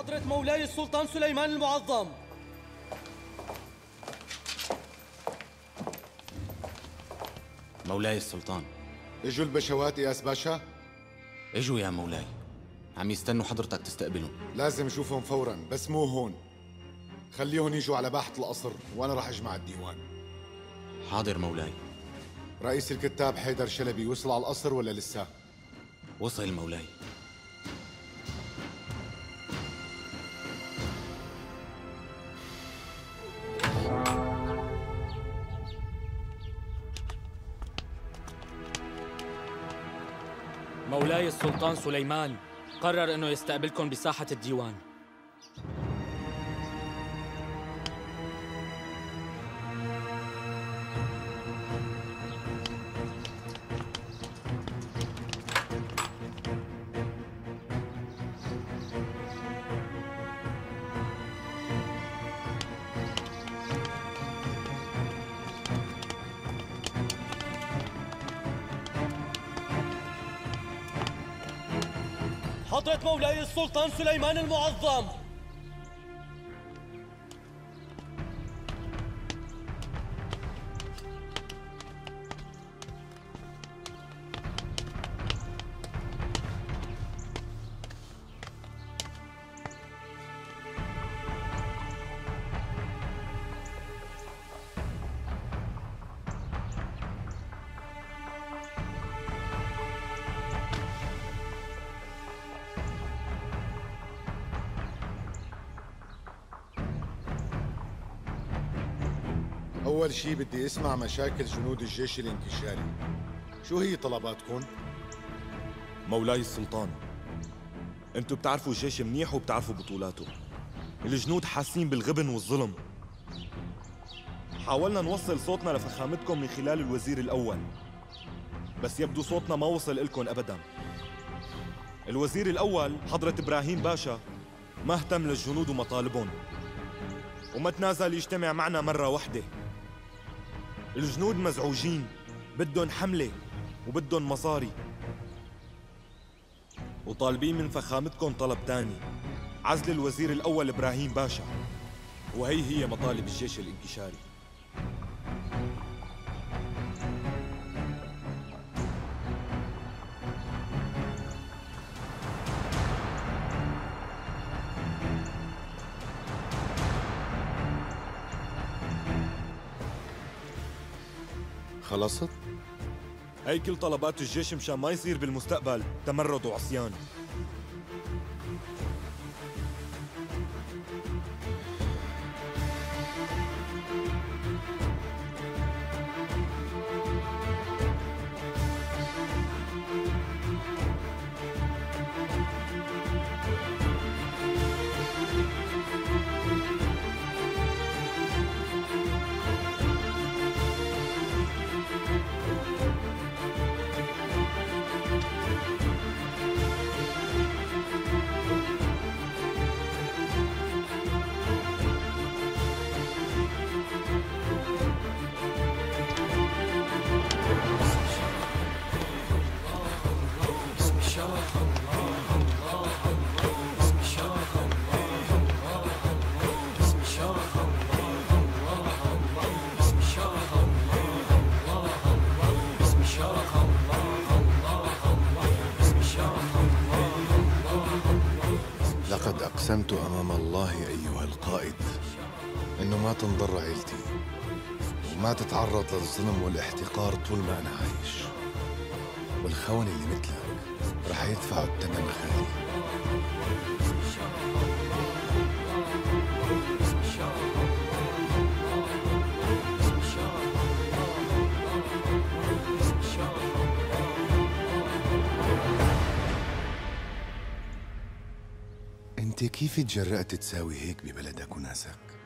حضرة مولاي السلطان سليمان المعظم. مولاي السلطان. اجوا البشوات ياس باشا اجوا يا مولاي. عم يستنوا حضرتك تستقبلهم. لازم اشوفهم فورا بس مو هون. خليهم يجوا على باحة القصر وأنا راح أجمع الديوان. حاضر مولاي. رئيس الكتاب حيدر شلبي وصل على القصر ولا لسه؟ وصل مولاي. مولاي السلطان سليمان قرر إنه يستقبلكم بساحة الديوان. حضرة مولاي السلطان سليمان المعظم. أول شي بدي أسمع مشاكل جنود الجيش الانكشاري شو هي طلباتكم؟ مولاي السلطان انتو بتعرفوا الجيش منيح وبتعرفوا بطولاته. الجنود حاسين بالغبن والظلم. حاولنا نوصل صوتنا لفخامتكم من خلال الوزير الأول بس يبدو صوتنا ما وصل لكم أبدا. الوزير الأول حضرة إبراهيم باشا ما اهتم للجنود ومطالبهم. وما تنازل يجتمع معنا مرة واحدة. الجنود مزعوجين. بدهم حملة وبدهم مصاري. وطالبين من فخامتكم طلب تاني. عزل الوزير الأول إبراهيم باشا. وهي هي مطالب الجيش الانكشاري. خلصت هي كل طلبات الجيش مشان ما يصير بالمستقبل. تمرد وعصيان لقد أقسمت أمام الله أيها القائد إنه ما تنضر عيلتي وما تتعرض للظلم والاحتقار طول ما أنا عايش. والخونة اللي مثلك رح يدفعوا الثمن غالي انت كيف تجرأت تساوي هيك ببلدك وناسك؟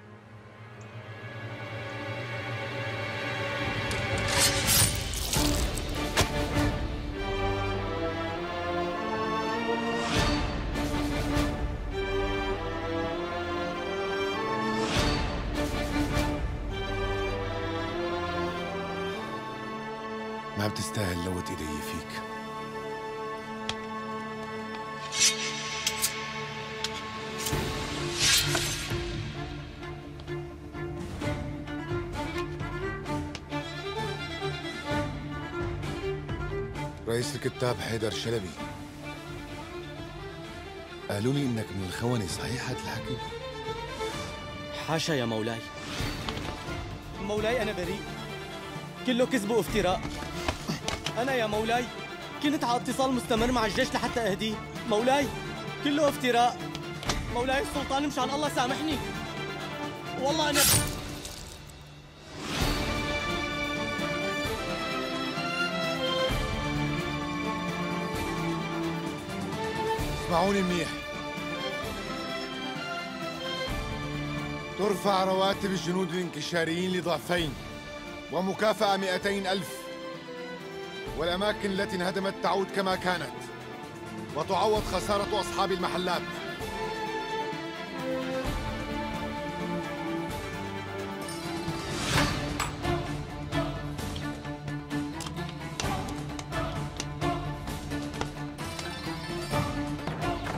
ما بتستاهل لوت إيدي فيك. رئيس الكتاب حيدر شلبي قالوا لي إنك من الخونة صحيح هذا الحكي؟ حاشا يا مولاي. مولاي أنا بريء. كله كذب وافتراء. أنا يا مولاي كنت على اتصال مستمر مع الجيش لحتى أهديه. مولاي كله افتراء. مولاي السلطان مشان الله سامحني. والله أنا اسمعوني منيح. ترفع رواتب الجنود الانكشاريين لضعفين ومكافأة مئتين ألف. والأماكن التي انهدمت تعود كما كانت. وتعوض خسارة أصحاب المحلات.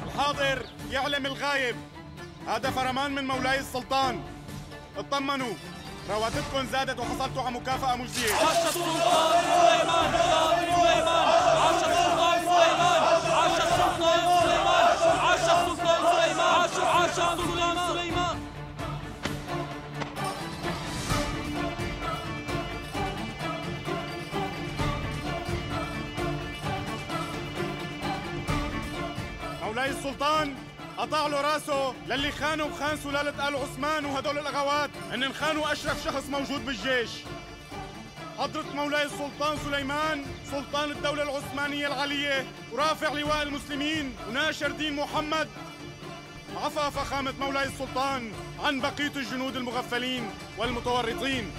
الحاضر يعلم الغايب. هذا فرمان من مولاي السلطان. اطمنوا. رواتبكم زادت وحصلتوا على مكافأة مجزية. مولاي السلطان قطع له راسه للي خانوا وخان سلالة آل عثمان وهدول الأغوات إن خانوا أشرف شخص موجود بالجيش. حضرة مولاي السلطان سليمان سلطان الدولة العثمانية العلية ورافع لواء المسلمين وناشر دين محمد. عفى فخامة مولاي السلطان عن بقية الجنود المغفلين والمتورطين.